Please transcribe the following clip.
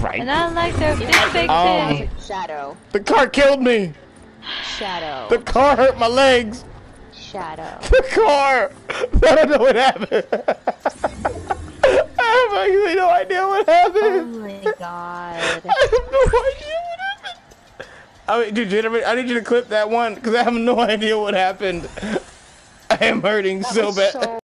Right. And I like their big, big Um. Shadow. The car killed me. Shadow. The car hurt my legs. Shadow. The car. I don't know what happened. I have actually no idea what happened. Oh my god. I have no idea what happened. I mean, dude, Jennifer, I need you to clip that one because I have no idea what happened. I am hurting That so bad. so